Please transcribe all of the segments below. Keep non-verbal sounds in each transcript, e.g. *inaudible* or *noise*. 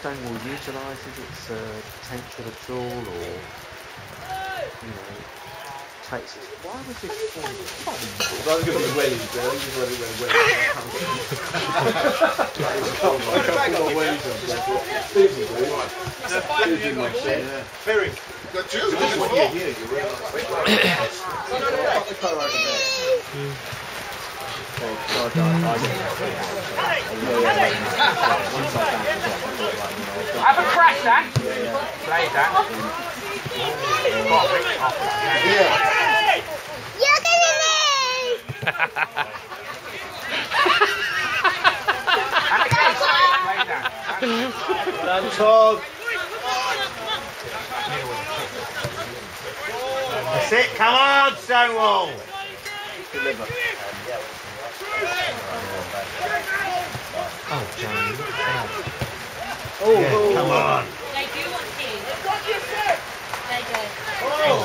Stonewall utilises its uh, potential at all, or you know, takes its. Why was this form? I was going to be Wellies, but I think it's already went Wellies. I can't put my Wellies on. Stevie do. Stevie do my shit. Very. Got two. Yeah, yeah, you're right. Oh, God, I, I didn't know. Yeah, yeah, yeah. Once I found it, I thought, like, you know, I've got- Have a crack, Dan. yeah, yeah. Play, Dan. Got a bit off. Yeah. You're gonna lose! And again, play, Dan. Dan Todd. That's it. Come on, Stonewall. Deliver. Oh, Jamie. Oh, Yeah, oh. come on. They do want to. They do. Oh.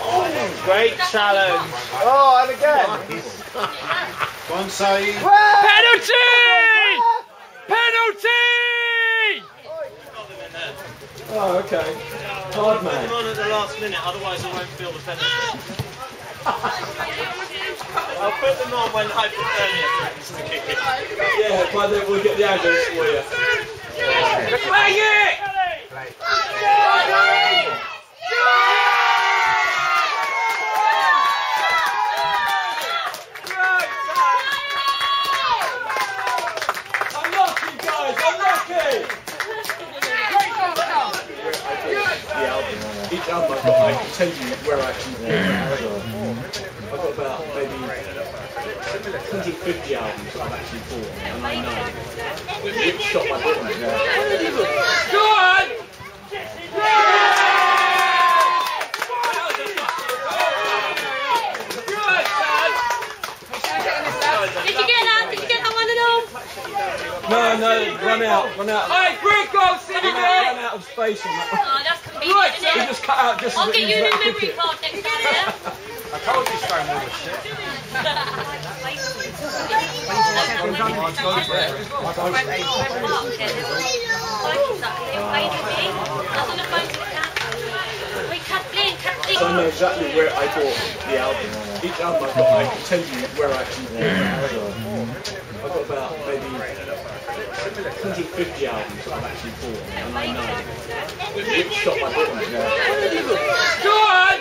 Oh. Great challenge. Oh, and again. Go on, Saeed. Penalty! Penalty! Oh, okay. Hard man. on at the last minute, otherwise I won't feel the penalty. *laughs* I'll put them on when hypothermia threatens to kick in. Yeah, but then we'll get the ambulance for you. I can tell you where I actually bought it. I've got about maybe 150 albums I've actually bought, and I know which shop I bought them. Go on! Did that? Did you get that one? No, no, run out, run out. Hey, goal, City, Run out, run out of space on that. Oh, that's convenient, Right, it? just cut out just I'll get you a new memory card next time, yeah? *laughs* I told you shit. So I know exactly where I bought the album. Each album I've got, I can tell you where I actually bought it. I've got about maybe 150 albums that I've actually bought, and I know which shop I bought them. Go on!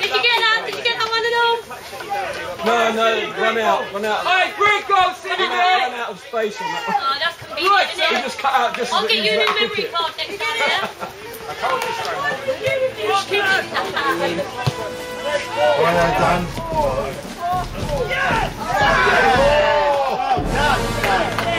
Did you get that? Did you get that one at all? No, no, run out, run out. Hey, quick goal, City, Run out, run out of space on that. Oh, that's convenient, Right, isn't We it? just cut out just as I'll it get was you a new that memory ticket. card next time, yeah? I told you Stonewall. Well done. Well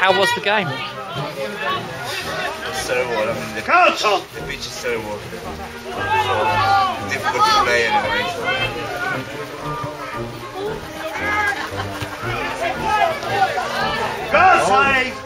How was the game? so what? I mean, the, Come on, the pitch is so what? So difficult to play anyway. Go on,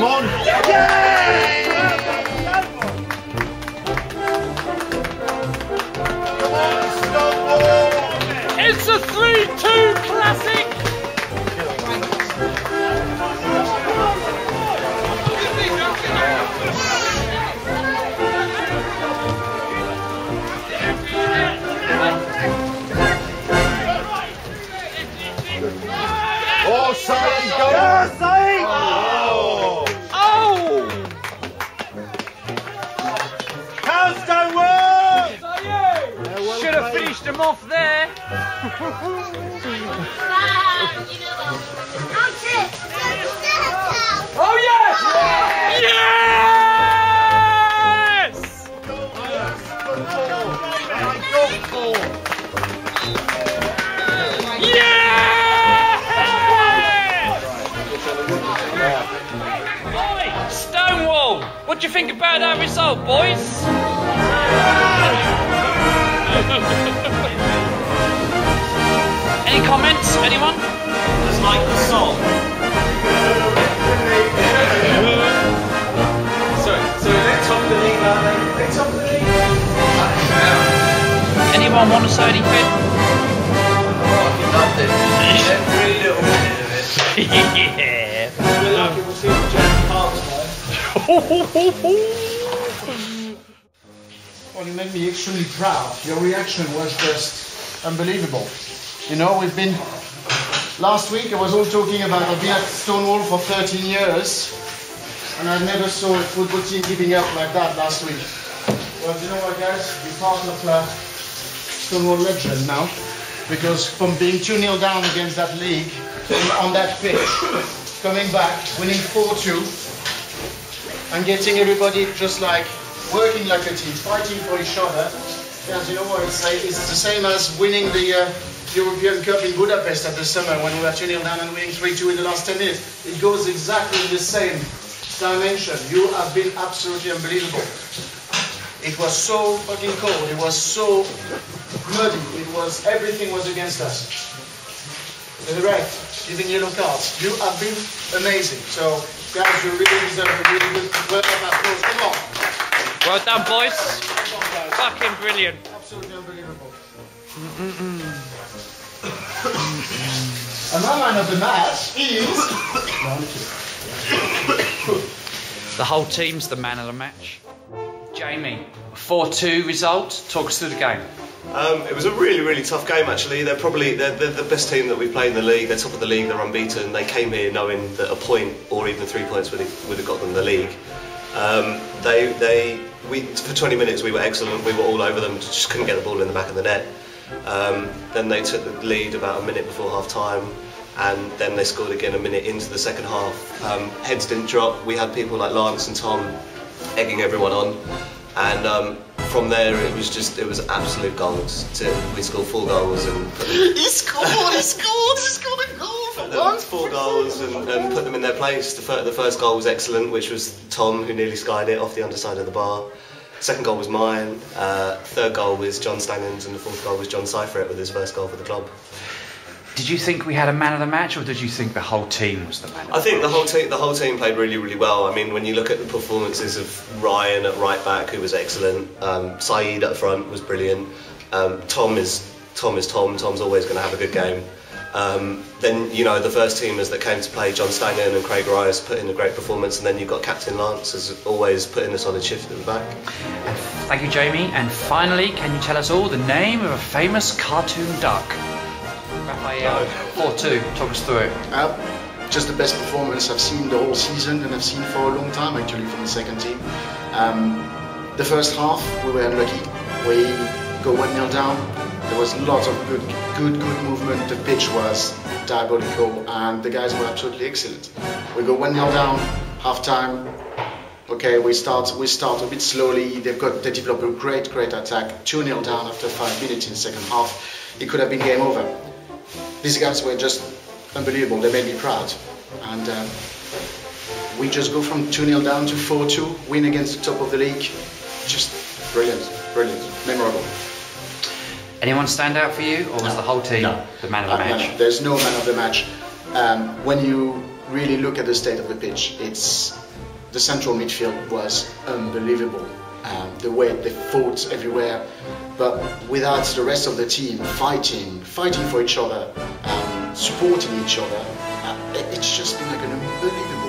Come on. Oh! Yes! Oi, Stonewall! What do you think about that result, boys? *laughs* Any comments? Anyone? Just like the song. sorry, sorry, they're top of the league, uh, aren't they? They're top of the league. Anyone want to say anything? Every little minute of it. yeah. We're lucky we'll see the Jack Parks Well, you made me extremely proud. Your reaction was just unbelievable. You know, we've been. Last week I was all talking about I've been at Stonewall for 13 years, and I never saw a football team giving up like that last week. Well, you know what, guys? You're part of uh, Stonewall legend now, because from being 2 0 down against that league on that pitch, coming back, winning 4 2, and getting everybody just like working like a team, fighting for each other. Yes, you know what it's, it's the same as winning the uh, European Cup in Budapest at the summer when we were 2 0 down and winning 3 2 in the last 10 minutes. It goes exactly in the same dimension. You have been absolutely unbelievable. It was so fucking cold. It was so muddy. It was everything was against us. The ref giving yellow cards. You have been amazing. So, guys, you really deserve a really good well done applause. Come on. Well done, boys. Fucking brilliant. Absolutely unbelievable. And my man of the match is. The whole team's the man of the match. Jamie, 4 2 result. Talk us through the game. Um, it was a really, really tough game. Actually, they're probably they're, they're the best team that we've played in the league. They're top of the league. They're unbeaten. They came here knowing that a point or even three points would have, would have got them the league. Um, they they we for 20 minutes we were excellent. We were all over them. Just couldn't get the ball in the back of the net. Um, then they took the lead about a minute before half time. And then they scored again a minute into the second half. Um, heads didn't drop. We had people like Lance and Tom egging everyone on, and um, from there it was just it was absolute goals. To, we scored four goals and put He scored! He scored! He scored a goal them four goals and, and put them in their place. The, the first goal was excellent, which was Tom who nearly skied it off the underside of the bar. Second goal was mine. Uh, third goal was John Stangens, and the fourth goal was John Seifert with his first goal for the club. Did you think we had a man of the match, or did you think the whole team was the man of the I think the whole team, the whole team played really, really well. I mean, when you look at the performances of Ryan at right back, who was excellent, um, Saeed up front was brilliant. Um, Tom is Tom is Tom. Tom's always going to have a good game. Um, then you know the first teamers that came to play, John Stangen and Craig Rice, put in a great performance, and then you've got Captain Lance as always put in a solid shift at the back. And thank you, Jamie. And finally, can you tell us all the name of a famous cartoon duck? Raphael, 4 2. Talk us through it. Uh, just the best performance I've seen the whole season and I've seen for a long time actually from the second team. Um, the first half we were unlucky. We go 1 0 down. There was lots of good, good, good movement. The pitch was diabolical and the guys were absolutely excellent. We go 1 0 down, half time. Okay, we start we start a bit slowly. They've got they develop a great, great attack. 2 0 down after five minutes in the second half. It could have been game over these guys were just unbelievable. They made me proud. And um, we just go from 2 0 down to 4 2, win against the top of the league. Just brilliant, brilliant, memorable. Anyone stand out for you, or was the whole team No. the man of the Uh, match? no, there's no man of the match. Um, when you really look at the state of the pitch, it's the central midfield was unbelievable. Um, the way they fought everywhere, but without the rest of the team fighting, fighting for each other, um, supporting each other, uh, it's just been like an unbelievable